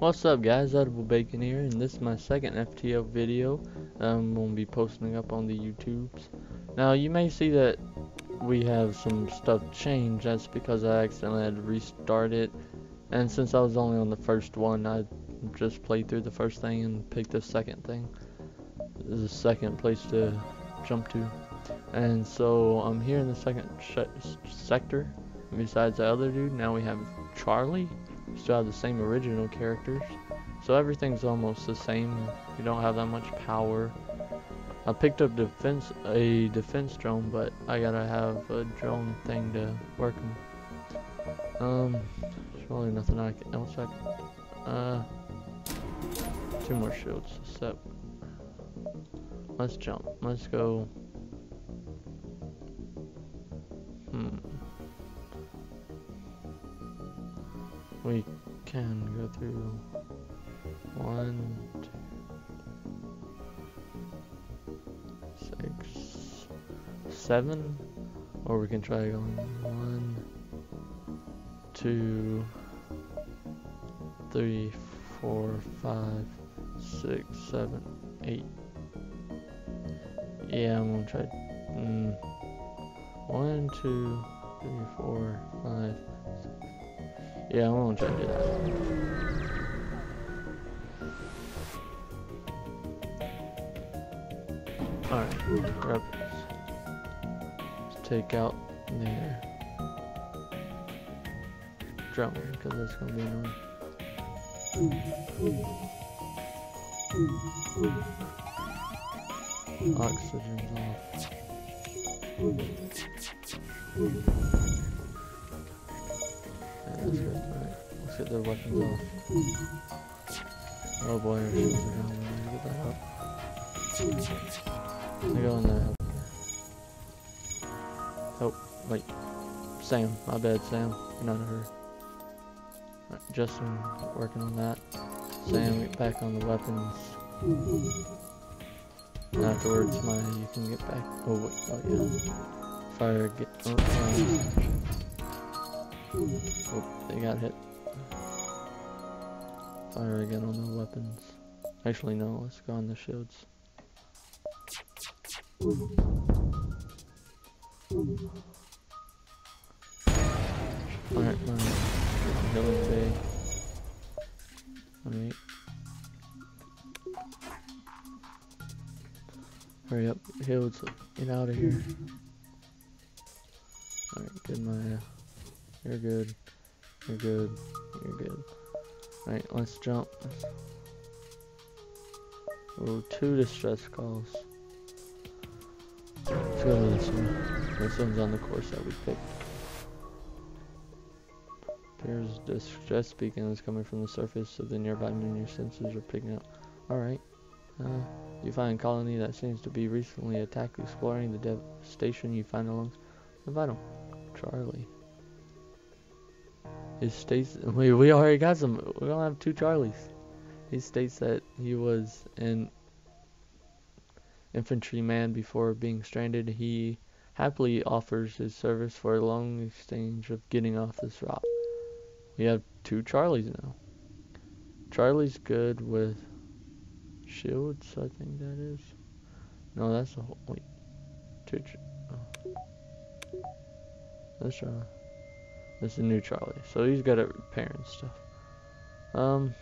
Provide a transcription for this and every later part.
What's up guys, Edible Bacon here, and this is my second FTL video um, I'm going to be posting up on the YouTubes. Now you may see that we have some stuff changed, that's because I accidentally had to restart it, and since I was only on the first one, I just played through the first thing and picked the second thing. The second place to jump to. And so I'm here in the second sector, besides the other dude, now we have Charlie still have the same original characters. So everything's almost the same. You don't have that much power. I picked up defense a defense drone, but I gotta have a drone thing to work them. Um, there's really nothing I can, else I can, uh, two more shields, let's jump, let's go, hmm, we can go through one, two, six, seven, or we can try going one, two, three, four, five, six, seven, eight. Yeah, I'm gonna try. Mm, one, two, three, four, five, yeah, I'm gonna try to do that. Alright, grab Let's take out there. drum because that's gonna be annoying. Oxygen's off. Let's get the weapons off. Oh boy, our shields are. We get that up. I go in there. Oh, wait. Sam, my bad, Sam. You're not hurry. Right, Justin, working on that. Sam, get back on the weapons. And afterwards, my you can get back. Oh wait, oh yeah. Fire, get. Oh, Oh, they got hit. Fire again on the weapons. Actually, no, let's go on the shields. Alright, my healing bay. Alright. Hurry up, heals, get out of here. Alright, good my you're good. You're good. You're good. Alright, let's jump. Oh, two distress calls. Let's go to this one. This one's on the course that we picked. There's distress beacon that's coming from the surface, so the nearby moon your sensors are picking up. Alright. Uh, you find a colony that seems to be recently attacked, exploring the devastation you find along the vital. Charlie. He states we we already got some. We're gonna have two Charlies. He states that he was an infantryman before being stranded. He happily offers his service for a long exchange of getting off this rock. We have two Charlies now. Charlie's good with shields, I think that is. No, that's a whole. Wait. Two. Oh. Let's. This is new Charlie. So he's good at repairing stuff. Um,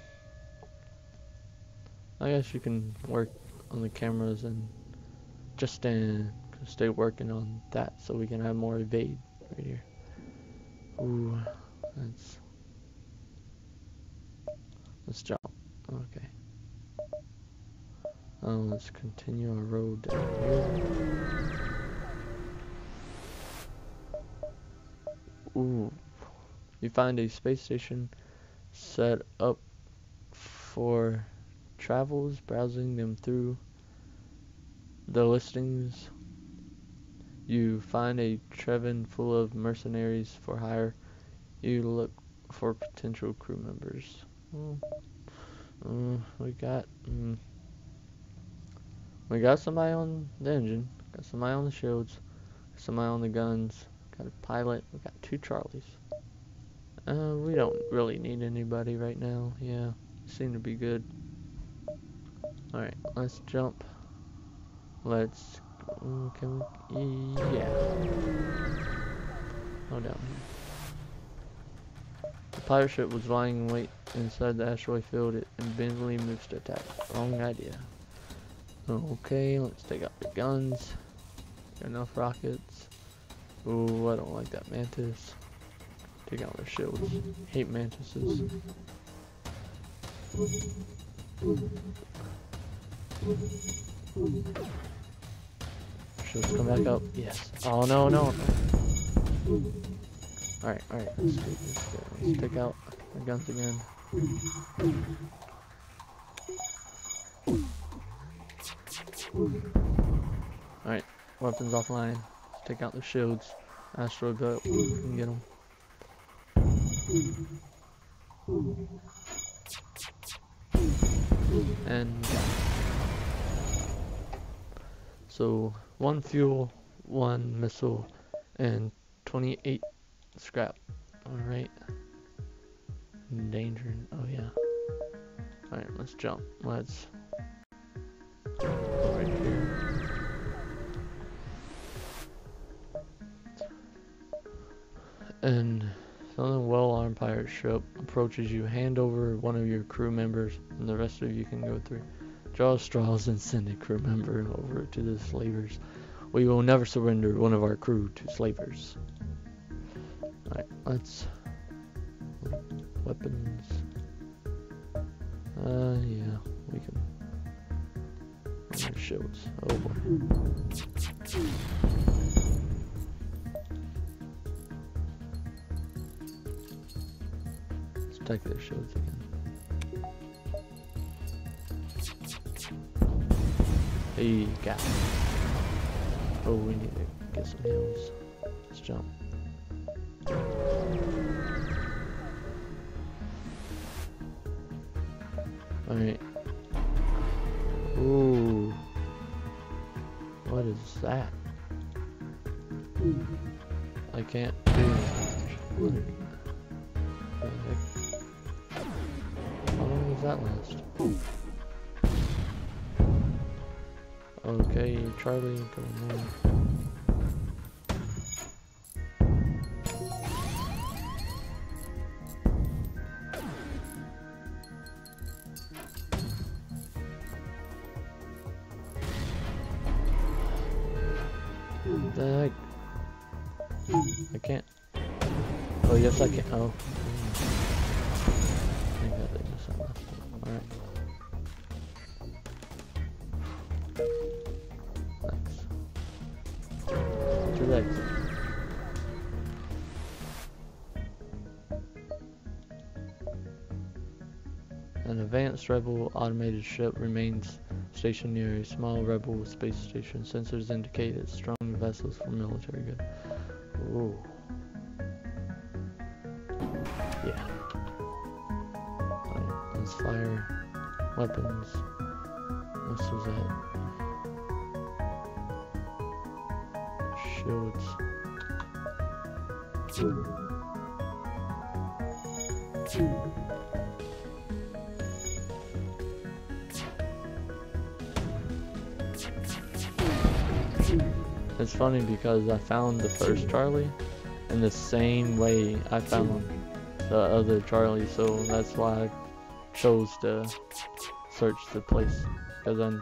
I guess you can work on the cameras and just stand, stay working on that so we can have more evade right here. Ooh, that's, let's jump. Okay. Um, let's continue our road down here. Ooh, you find a space station set up for travels, browsing them through the listings. You find a Trevin full of mercenaries for hire. You look for potential crew members. Mm. Mm, we got mm, we got somebody on the engine, got somebody on the shields, somebody on the guns, got a pilot, we got two Charlies. Uh, we don't really need anybody right now, yeah. seem to be good. Alright, let's jump. Let's. Can we? Yeah. Oh, down here. The pirate ship was lying in wait inside the asteroid field. It invincibly moves to attack. Wrong idea. Okay, let's take out the guns. Enough rockets. Ooh, I don't like that mantis. Take out their shields. Hate mantises. Shields come back up. Yes. Oh no no. Alright, alright. Let's, let's, let's take out our guns again. Alright, weapons offline. Let's take out the shields. Asteroid belt, we can get them. And so one fuel, one missile, and 28 scrap. Alright. Danger. Oh yeah. Alright, let's jump. Let's right approaches you. Hand over one of your crew members, and the rest of you can go through. Draw straws and send a crew member over to the slavers. We will never surrender one of our crew to slavers. Alright, let's... Weapons... Uh, yeah, we can... There's shields. Oh boy. Take their shields again. Hey, got it. Oh, we need to get some heals. Let's jump. Alright. Ooh. What is that? I can't do What that last? Okay, Charlie, come on. I can't. Oh, yes, I can. Oh. An advanced rebel automated ship remains stationed near a small rebel space station. Sensors indicate it's strong vessels for military good. Ooh. Yeah. Fire weapons. Missiles at shields. It's funny because I found the first Charlie in the same way I found the other Charlie, so that's why I chose to search the place because I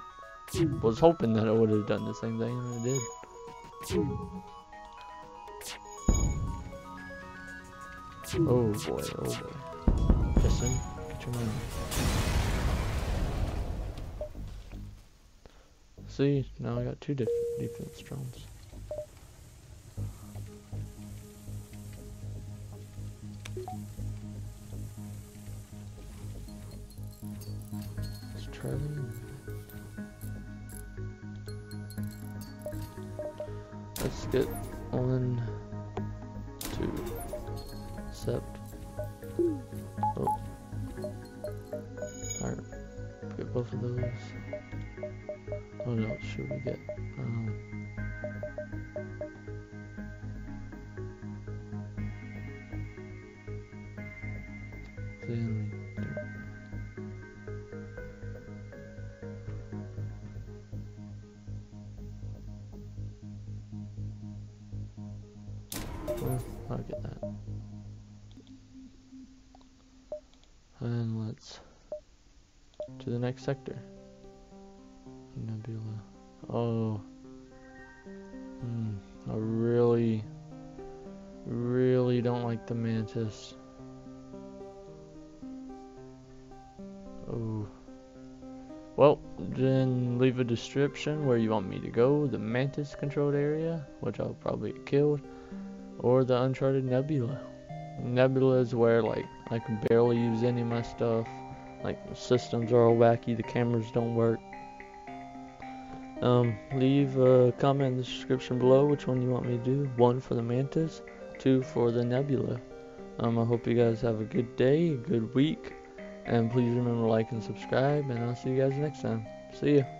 was hoping that I would have done the same thing, and I did. Oh boy, oh boy. Listen, get your money. See, now I got two different defense drones. accept. Oh. Alright, Get both of those. Oh no, should we get, um, then I'll get that. And let's to the next sector. Nebula. Oh. Hmm. I really, really don't like the mantis. Oh. Well, then leave a description where you want me to go, the mantis controlled area, which I'll probably get killed, or the uncharted nebula. Nebula is where like I can barely use any of my stuff. Like the systems are all wacky, the cameras don't work. Um, leave a comment in the description below which one you want me to do. One for the mantis, two for the nebula. Um, I hope you guys have a good day, a good week, and please remember like and subscribe, and I'll see you guys next time. See ya.